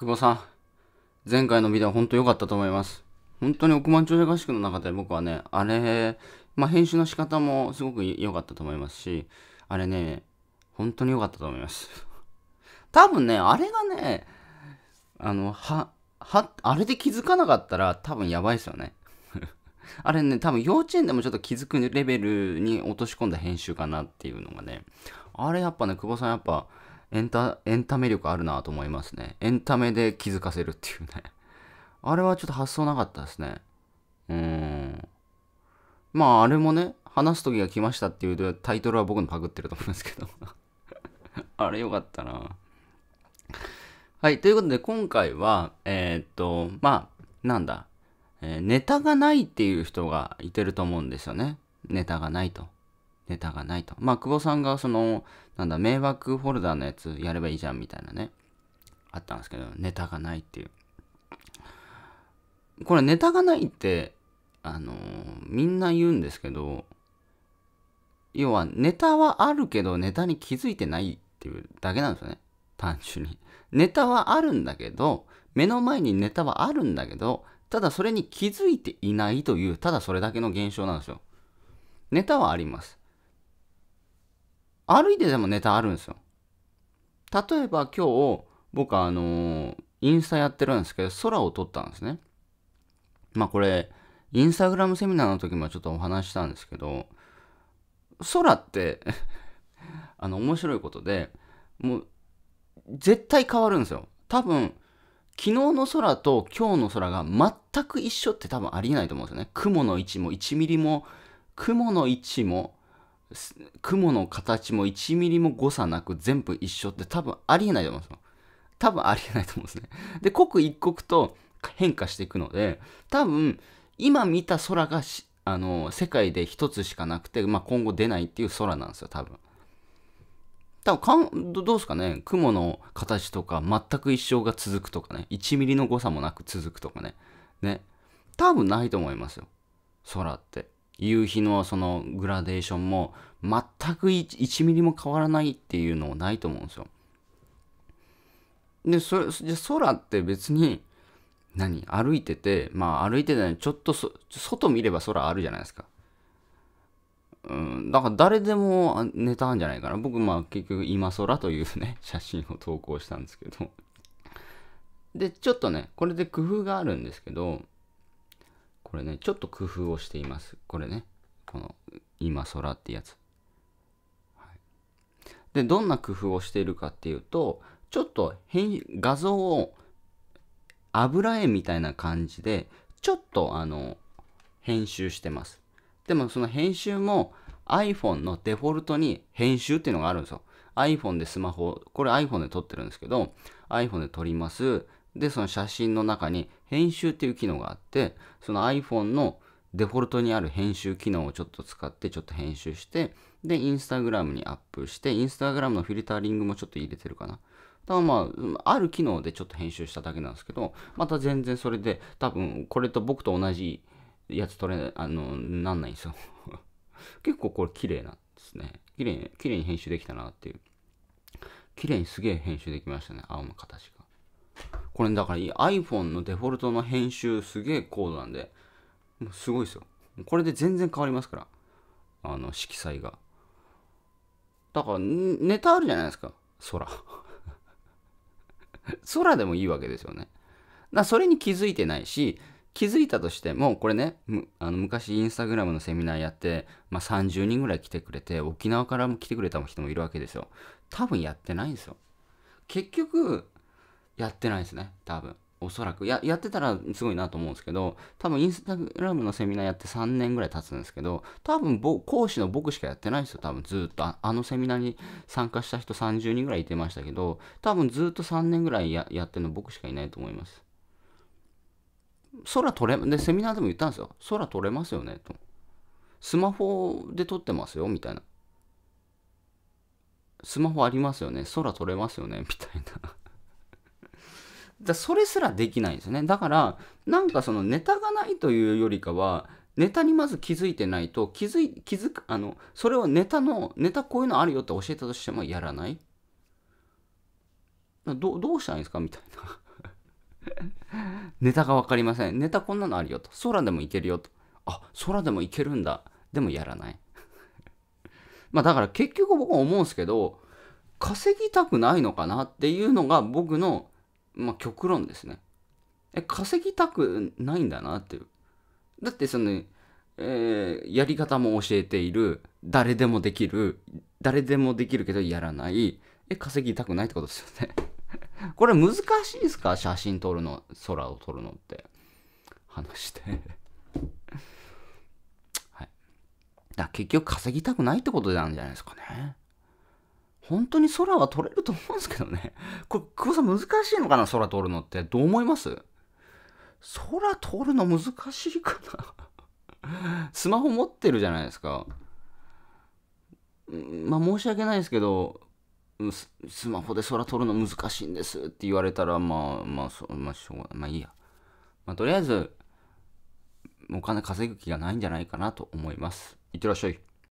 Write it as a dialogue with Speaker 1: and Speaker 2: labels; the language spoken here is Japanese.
Speaker 1: 久保さん、前回のビデオ本当良かったと思います。本当に億万長者合宿の中で僕はね、あれ、まあ編集の仕方もすごく良かったと思いますし、あれね、本当に良かったと思います。多分ね、あれがね、あの、は、は、あれで気づかなかったら多分やばいですよね。あれね、多分幼稚園でもちょっと気づくレベルに落とし込んだ編集かなっていうのがね、あれやっぱね、久保さんやっぱエンタ、エンタメ力あるなと思いますね。エンタメで気づかせるっていうね。あれはちょっと発想なかったですね。うーん。まああれもね、話す時が来ましたっていうタイトルは僕のパクってると思いますけど。あれよかったな。はい、ということで今回は、えー、っと、まあ、なんだ、えー、ネタがないっていう人がいてると思うんですよね。ネタがないと。ネタがないと。まあ、久保さんがその、なんだ、迷惑フォルダーのやつやればいいじゃんみたいなね。あったんですけど、ネタがないっていう。これネタがないって、あのー、みんな言うんですけど、要はネタはあるけどネタに気づいてないっていうだけなんですよね。単純に。ネタはあるんだけど、目の前にネタはあるんだけど、ただそれに気づいていないという、ただそれだけの現象なんですよ。ネタはあります。歩いてでもネタあるんですよ。例えば今日、僕はあのー、インスタやってるんですけど、空を撮ったんですね。まあこれ、インスタグラムセミナーの時もちょっとお話したんですけど、空って あの、面白いことで、もう、絶対変わるんですよ。多分、昨日の空と今日の空が全く一緒って多分ありえないと思うんですよね。雲の位置も1ミリも、雲の位置も、雲の形も1ミリも誤差なく全部一緒って多分ありえないと思うんですよ。多分ありえないと思うんですね。で、刻一刻と変化していくので、多分、今見た空があの、世界で一つしかなくて、まあ、今後出ないっていう空なんですよ、多分。多分、どうですかね？雲の形とか全く一生が続くとかね、1ミリの誤差もなく続くとかね。ね。多分ないと思いますよ。空って。夕日のそのグラデーションも全く 1, ミリも変わらないっていうのもないと思うんですよ。で、それ、じゃ空って別に何？歩いてて、まあ歩いてて、ちょっと外見れば空あるじゃないですか。うん、だから誰でもネタあんじゃないかな。僕、まあ結局今空というね、写真を投稿したんですけど。で、ちょっとね、これで工夫があるんですけど、これね、ちょっと工夫をしています。これね、この今空ってやつ。はい、で、どんな工夫をしているかっていうと、ちょっと画像を油絵みたいな感じで、ちょっとあの、編集してます。でもその編集も iPhone のデフォルトに編集っていうのがあるんですよ。iPhone でスマホ、これ iPhone で撮ってるんですけど、iPhone で撮ります。で、その写真の中に編集っていう機能があって、その iPhone のデフォルトにある編集機能をちょっと使ってちょっと編集して、で、インスタグラムにアップして、インスタグラムのフィルタリングもちょっと入れてるかな。だからまあ、ある機能でちょっと編集しただけなんですけど、また全然それで、多分これと僕と同じやつ取れ、あの、なんないんですよ。結構これ綺麗なんですね。綺麗に、綺麗に編集できたなっていう。綺麗にすげえ編集できましたね。青の形が。これだから iPhone のデフォルトの編集すげえ高度なんで、すごいですよ。これで全然変わりますから。あの、色彩が。だから、ネタあるじゃないですか。空。空でもいいわけですよね。だそれに気づいてないし、気づいたとしても、これね、あの昔インスタグラムのセミナーやって、まあ、30人ぐらい来てくれて、沖縄からも来てくれた人もいるわけですよ。多分やってないんですよ。結局、やってないですね。多分。おそらく。や、やってたらすごいなと思うんですけど、多分インスタグラムのセミナーやって3年ぐらい経つんですけど、多分講師の僕しかやってないですよ。多分ずっと。あのセミナーに参加した人30人ぐらいいてましたけど、多分ずっと3年ぐらいややってるの僕しかいないと思います。空撮れ、で、セミナーでも言ったんですよ。空撮れますよね、と。スマホで撮ってますよ、みたいな。スマホありますよね。空撮れますよね、みたいな。だそれすらできないんですよね。だから、なんかそのネタがないというよりかは、ネタにまず気づいてないと、気づい、気づく、あの、それをネタの、ネタこういうのあるよって教えたとしてもやらない。どどうしたらいいんですかみたいな。ネタが分かりません。ネタこんなのあるよと。空でも行けるよと。あ、空でも行けるんだ。でもやらない。まあだから結局僕は思うんですけど、稼ぎたくないのかなっていうのが僕の、まあ、極論ですね。え、稼ぎたくないんだなっていう。だってその、えー、やり方も教えている、誰でもできる、誰でもできるけどやらない、え、稼ぎたくないってことですよね。これ難しいですか？写真撮るの、空を撮るのって。話して はい。だ結局稼ぎたくないってことなんじゃないですかね。本当に空は撮れると思うんですけどね。これ、久保さん難しいのかな空撮るのって。どう思います？空撮るの難しいかな スマホ持ってるじゃないですか。まあ申し訳ないですけど、スマホで空撮るの難しいんですって言われたら、まあ、まあ、そまあ、しょうがない。まあいいや。まあとりあえず、お金稼ぐ気がないんじゃないかなと思います。いってらっしゃい。